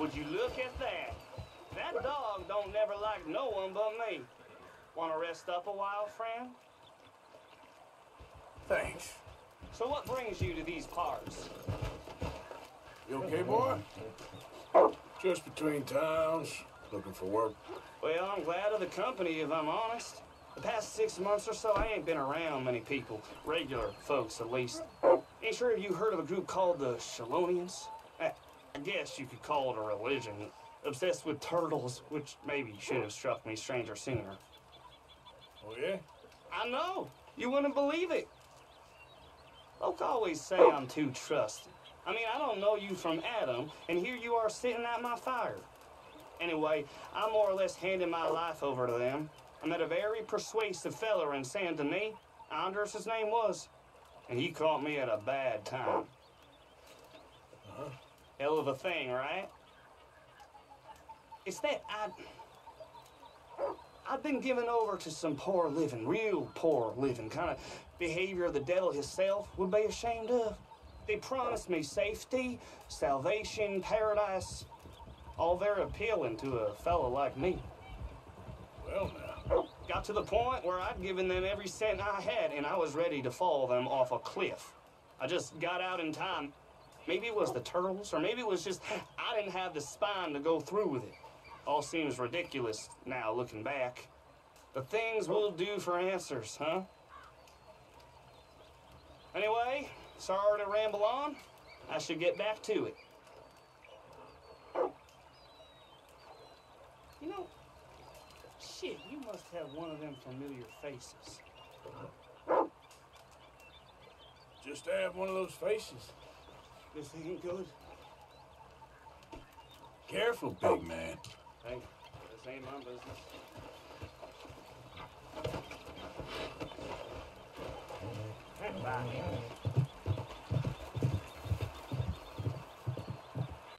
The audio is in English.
Would you look at that? That dog don't never like no one but me. Want to rest up a while, friend? Thanks. So what brings you to these parts? You okay, boy? Just between towns, looking for work. Well, I'm glad of the company, if I'm honest. The past six months or so, I ain't been around many people. Regular folks, at least. Ain't sure if you heard of a group called the Chelonians? I guess you could call it a religion. Obsessed with turtles, which maybe should have struck me stranger sooner. Oh, yeah? I know. You wouldn't believe it. Folk always say I'm too trusting. I mean, I don't know you from Adam, and here you are sitting at my fire. Anyway, I'm more or less handing my life over to them. I met a very persuasive feller in Saint Denis. Anders, his name was. And he caught me at a bad time. Uh-huh. Hell of a thing, right? It's that I... I've been given over to some poor living, real poor living, kind of behavior the devil himself would be ashamed of. They promised me safety, salvation, paradise, all very appealing to a fellow like me. Well, now. Got to the point where I'd given them every cent I had, and I was ready to fall them off a cliff. I just got out in time. Maybe it was the turtles, or maybe it was just I didn't have the spine to go through with it. All seems ridiculous now looking back. The things we'll do for answers, huh? Anyway, sorry to ramble on. I should get back to it. You know, shit, you must have one of them familiar faces. Just have one of those faces. This ain't good. Careful, big oh. man. Hey, this ain't my business. Bye.